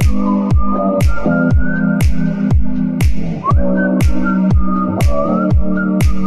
Thank you.